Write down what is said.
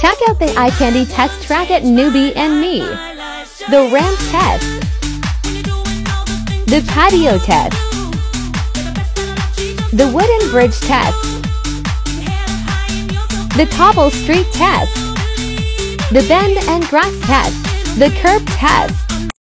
Check out the iCandy test track at Newbie and Me. The ramp test. The patio test. The wooden bridge test. The cobble street test. The bend and grass test. The curb test.